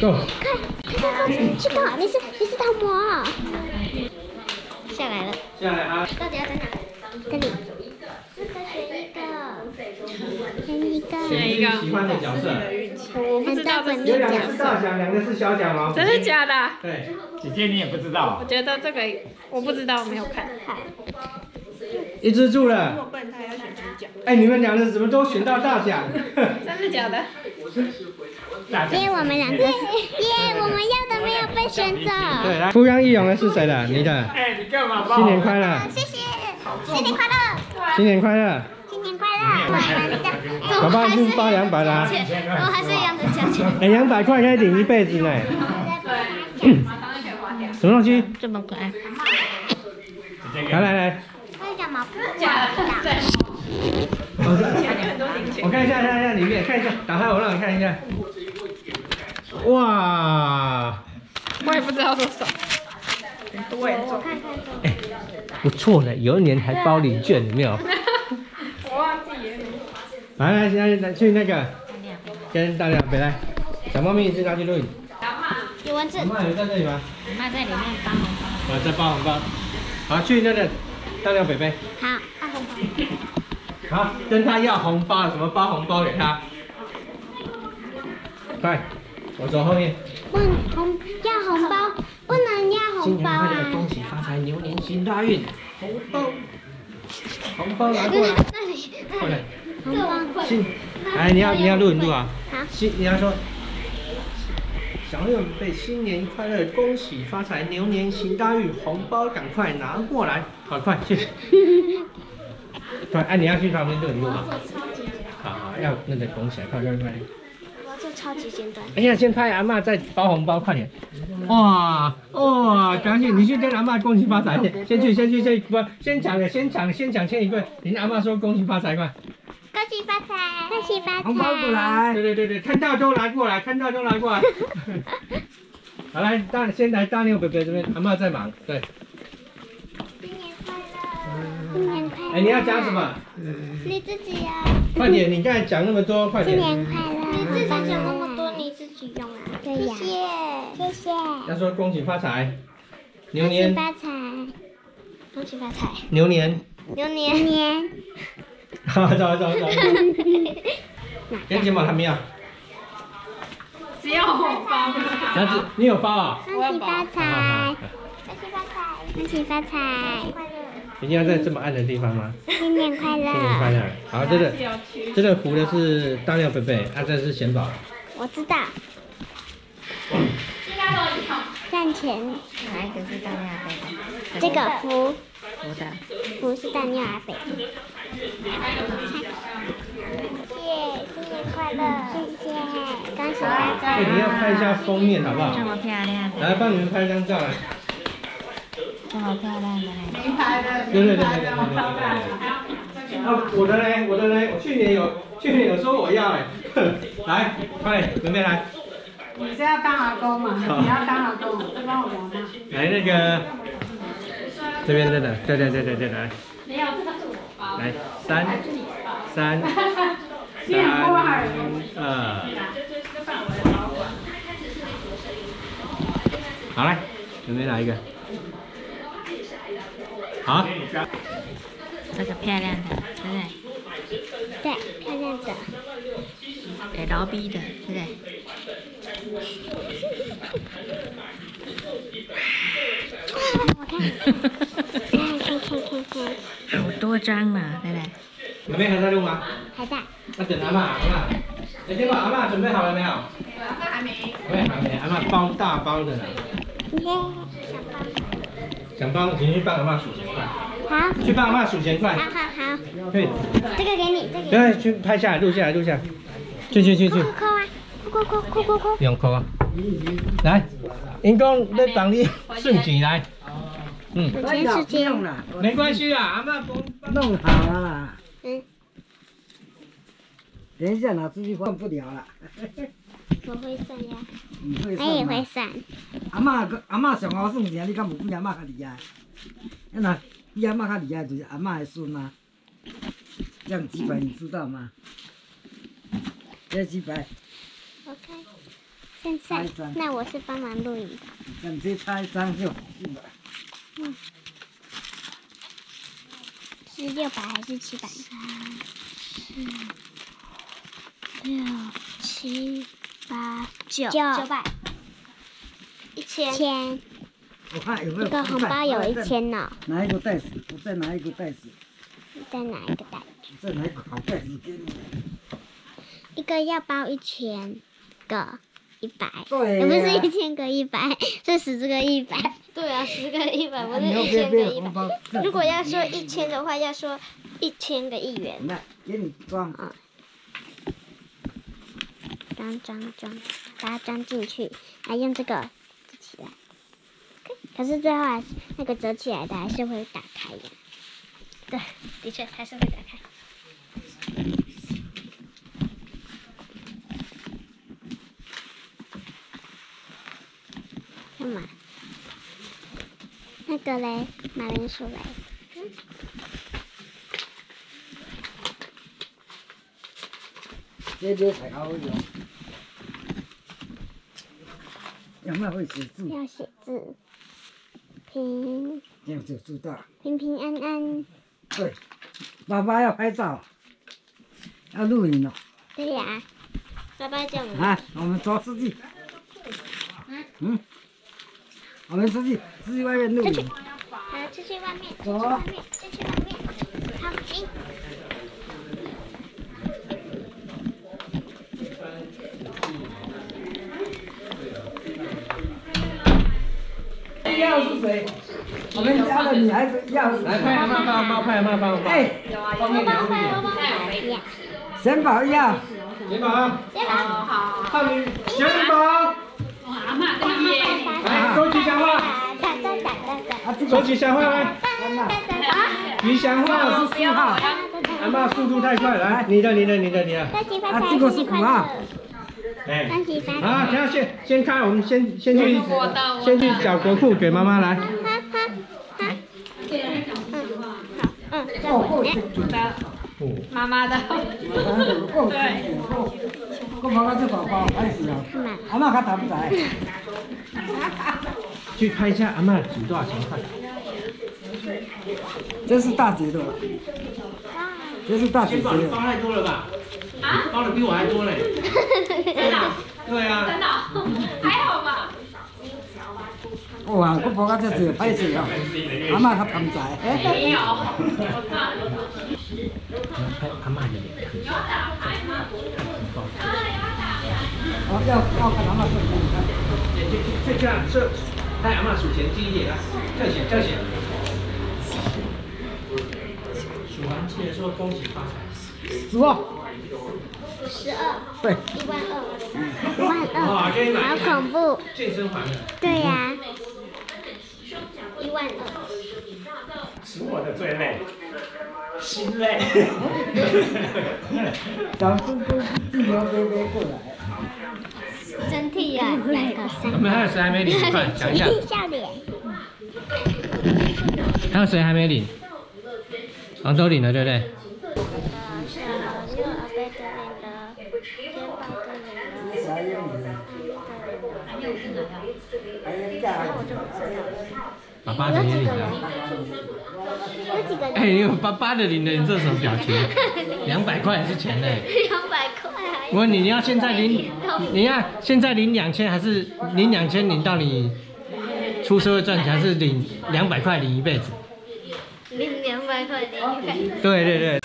Go！快快快，去跑！你是你是汤姆。下来了，下来啊！到底要在哪？这里。四个选一个，选一个。选一个喜欢的角色。我不知道这有很大本面两个。是大奖，两个是小奖哦。真的假的？对，姐姐你也不知道我，觉得这个我不知道，我没有看。一只住了。笨，他要选主角。哎，你们两个怎么都选到大奖？真的假的？大耶，我们两个，耶，我们要的没有被选走。对，来，富阳义勇的是谁的？你的。哎，你干嘛？新年快乐！谢谢，新年快乐，新年快乐！新年快乐，我们的，哎宝宝是发两百啦。我还是一样的价钱。哎，两百块可以领一辈子呢。什么东西？这么可爱，来来来，那叫毛布假的，对，我看一下，看一下里面，看一下，打开我让你看一下。哇，我也不知道多少。很多哎，我看看不错呢，有一年还包礼券，有没有？我忘记了。来来，现在去那个，跟大家回来，小猫咪是拿去录影。有文字阿，妈有在这里吗？妈在里面包红包。我在包红包。好，去那个大亮北北。好，大红包。好，跟他要红包，什么包红包给他？快，我走后面。不红要红包，不能要红包啊！恭喜发财，牛年行大运。红包，红包拿过来，那里，过来。红包。新，来，你要你要录你录啊。好新，你要说。小朋友们备新年快乐，恭喜发财，牛年行大运，红包赶快拿过来，好快去。快，哎、你要去旁边录你录吗？好好，要那个拱起来，快快快！我要做超级简单。哎呀，先拍阿妈，再包红包，快点！哇哇，赶紧，你去跟阿妈恭喜发财，先先去先去先不先抢先抢先抢签一个，你跟阿妈说恭喜发财快！恭喜发财！恭喜发财！红包过来。对对对对，看到都拿过来，看到都拿过来。好来，大先来大妞伯伯这边，阿妈在忙，对。哎，你要讲什么？你自己呀、快点，你刚才讲那么多，快点新。年快乐！你自己讲那么多，你自己用啊。对呀。谢谢。谢谢。要说恭喜发财，牛恭喜年发财！恭喜发财！牛年，牛年年。好走走走。跟钱包还没有？只要红包。那子你有包啊？恭喜发财！恭喜发财！恭喜发财！一定要在这么暗的地方吗？新年快乐新年快乐！好，这个这个糊的是大料贝贝，啊，这是贤宝。我知道。站前。哪一个是大料贝贝的？这个福我的。福是大尿阿北。耶！新年快乐！谢谢，恭喜发财！哎，你要拍一下封面好不好这？么漂亮的，来，帮你们拍张照来。好漂亮的嘞。名牌的，对对对对对对对。啊，我的嘞，我的嘞，去年有，去年有说我要嘞，来，快点，准备来。你是要当阿公嘛？你要当阿公，这帮我拿。来那个，这边这边，对对对对对，来。没有，这个是我包来，三，三，三，二。好嘞，准备来一个。好，这个漂亮的，对不对？对，漂亮的。给老逼的，对不对？我看，看看看看看，好多张呢，对不对？妹妹还在录吗？还在。那等阿妈，阿妈，哎，结果阿妈准备好了没有？还没。还没，阿妈包大。包的呢。耶！想帮，请去帮阿妈数好，去帮阿妈数钱快好，好，好，可以。这个给你，这个给你。对，去拍下来，录下来，录下来。去去去去扣，扣啊！扣扣扣扣扣扣！用扣啊。来，因公在帮你顺钱来。嗯，全时间。了，没关系啊，阿妈不。弄好了啦。嗯，等一下老师就换不了了。我会算呀，你会他也？会算。阿嬷个阿妈上好算钱？你敢无比阿妈较厉害？那若比阿嬷较厉害就是阿嬷的孙啊。这样几百你知道吗？这几百 OK，现在那我是帮忙录影的。那你直接插一张就好了。是六百还是七百？三、四六七八九九百，一千千，我看有没有这个红包有一，千呢，拿一个袋子，我再拿一个袋子，再拿一个袋，子再拿一个好袋子给你。一个要包一千个一百，对也不是一千个一百，是十个一百。对啊，十个一百 不是一千个一百。红包，如果要说一千的话，要说一千个一元。来给你装，啊装装装，把它装进去，来用这个。可是最后还是那个折起来的还是会打开的。对，的确还是会打开。干嘛？那个嘞，马铃薯嘞。这边才好用。有没有会写字？要写字，平这样就知道。平平安安。对，爸爸要拍照，要录影了。对呀、爸爸叫我们。来，我们走出去。嗯，我们出去，出去外面录出去出去外面，出去外面，出去外面。好，行。谁？我们家的女孩子一号是来派阿谁？妈发红包，派阿妈发红包。哎，方便两笔。呀，贤宝一号，元宝，先把少女元宝，来收吉祥话，打打打打打。啊，这收个吉祥话来，真的，吉祥话。是四号，阿妈速度太快，来，你的，你的，你的，你的。恭喜发财，啊这个是恭喜快五号，好，等下先先看，我们先先去先去缴国库给妈妈来。哈哈哈。嗯，好，嗯，在我呢。妈妈的，对，够妈妈这宝宝开始了，阿妈较谈财，去看一下阿妈值多少钱快。这是大姐的，这是大姐姐的，包太多了吧？啊？包的比我还多嘞。真的，对啊。真的，还好吧？哇，我婆家这是歹势哦，阿妈较谈财，没有，阿妈的脸。哦，要要看阿妈算钱，这这这这样这带阿妈数钱记一点啊，这样写这样写。数完记得说恭喜发财。是不？十二，对，一万二，一万哇可以买二，好恐怖。健身环的。对呀，一万二。数我的最累，心累。掌声都自由飞飞过来。真替的两个三我们还有谁还没领？快讲一下。笑脸。还有谁还没领？杭州领了，对不对？是六阿贝的也领了。哎，你有爸爸的领的，你这什么表情？两百块还是钱呢。两百块我问你，你要现在领，你要现在领两千，还是领两千领到你出社会赚钱，还是领两百块领一辈子？领对对对。